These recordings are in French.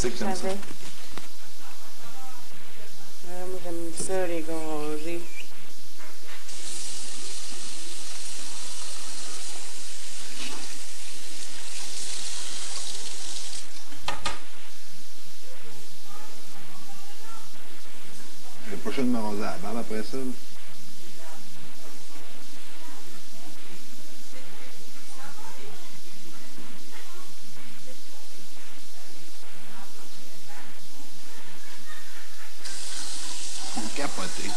C'est que j'aime ça. J'avais. Ouais, moi, j'aime ça, les pas de me raser la barbe après ça. Capoté.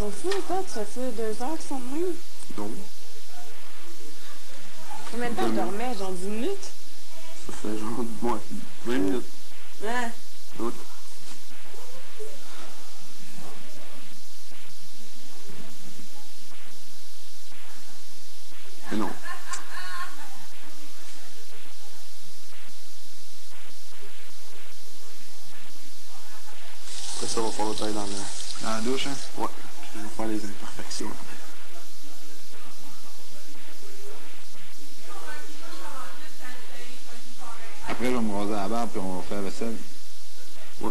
On fout, toi, ça fait deux heures qu'ils sont de même. Non. Combien de temps je dormais? Genre 10 minutes? Ça fait genre, ouais, 20 minutes. Ouais. Ouais. Mais non. Ça, va falloir tailler dans le... Dans la douche, hein? Ouais. Je vais faire les imperfections. Après, je vais me raser la barbe puis on va faire la vaisselle. Ouais.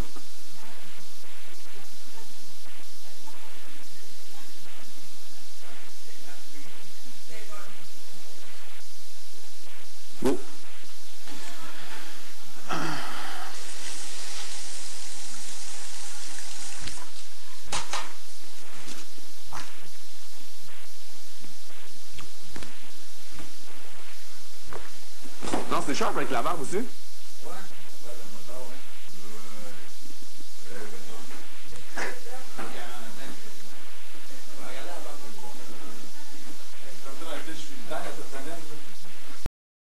Bon. Non, c'est sharp avec la barbe aussi?